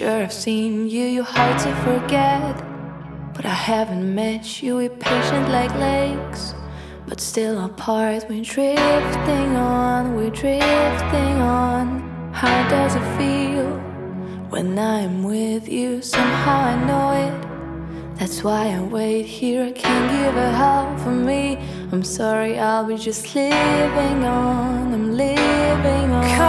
I've seen you, you're hard to forget. But I haven't met you, we're patient like lakes. But still apart, we're drifting on, we're drifting on. How does it feel when I'm with you? Somehow I know it. That's why I wait here. I can't give a help for me. I'm sorry, I'll be just living on. I'm living on.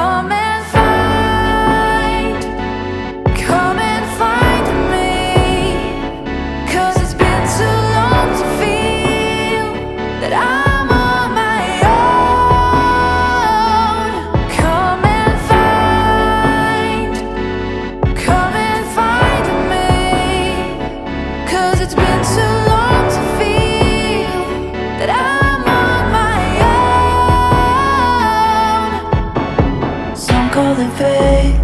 My own. Some call it fate.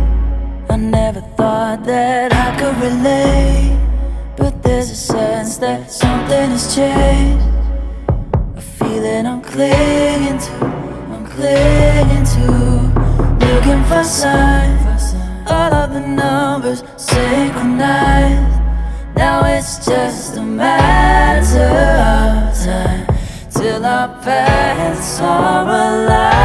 I never thought that I could relate. But there's a sense that something has changed. A feeling I'm clinging to, I'm clinging to. Looking for signs. All of the numbers synchronized. Now it's just a matter of time till our paths are aligned.